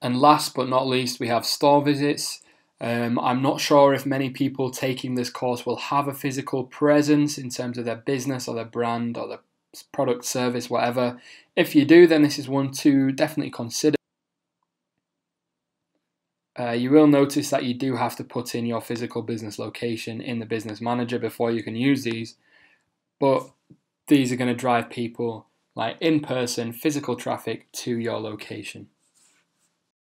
And last but not least, we have store visits. Um, I'm not sure if many people taking this course will have a physical presence in terms of their business or their brand or their product, service, whatever. If you do, then this is one to definitely consider. Uh, you will notice that you do have to put in your physical business location in the business manager before you can use these, but these are going to drive people like in person physical traffic to your location.